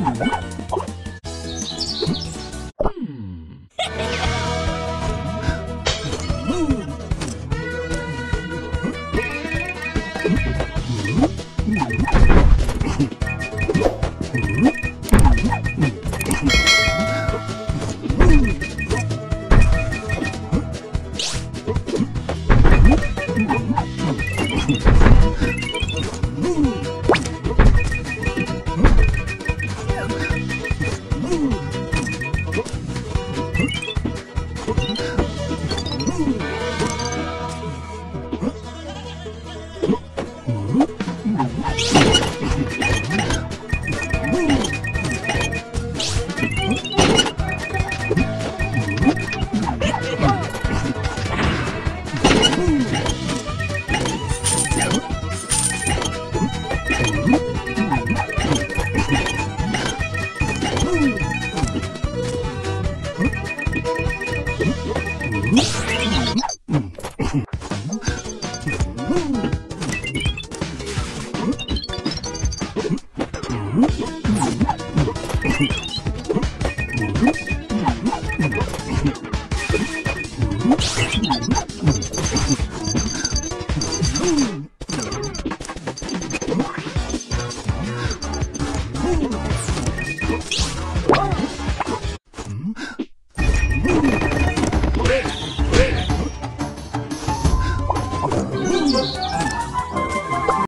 Ooh. Ooh. Uhum.